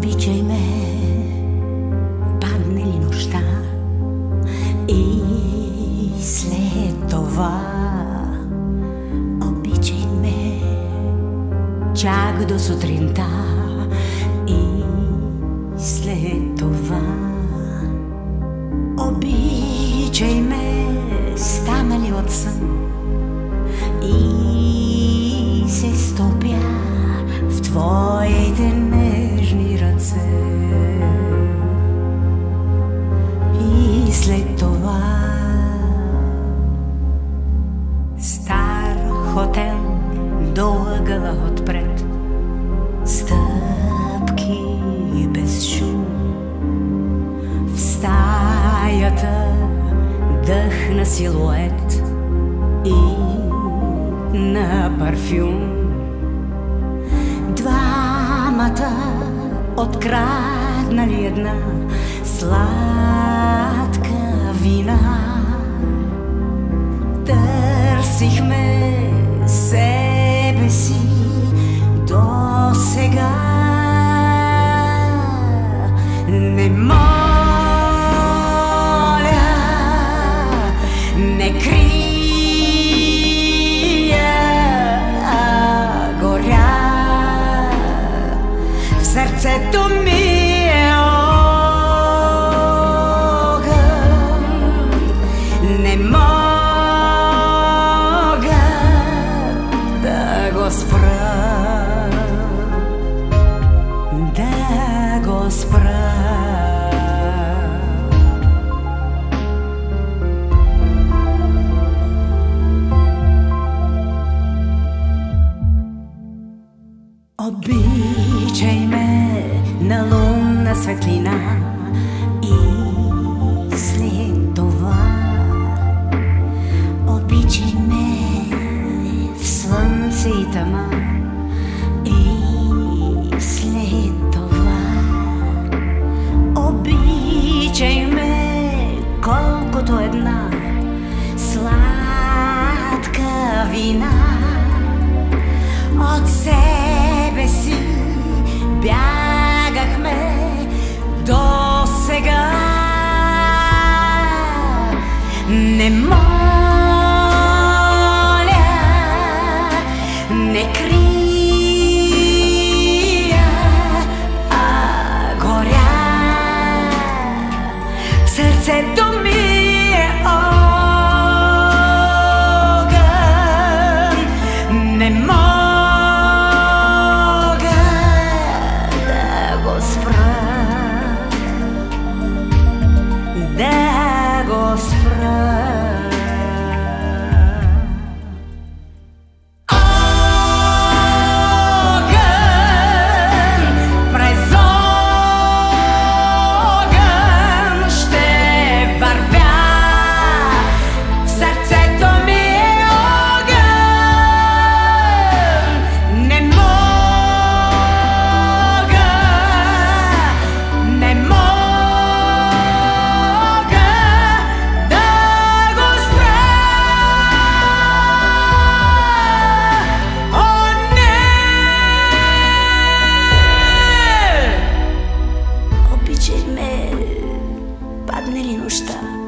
обичай ме, падне ли нощта и след това обичай ме, чак до сутринта. След това. Стар хотел до ъгъла отпред. Стъпки без шум. В стаята дъх на силует и на парфюм. Двамата откраднали една сладка не крия, а горя. В сърцето ми е да го спра. Обичай ме на лунна светлина и след това обичай ме в слънце и тъма и след това обичай ме колкото една сладка вина. От себе си бягахме до сега. Не моля, Обичай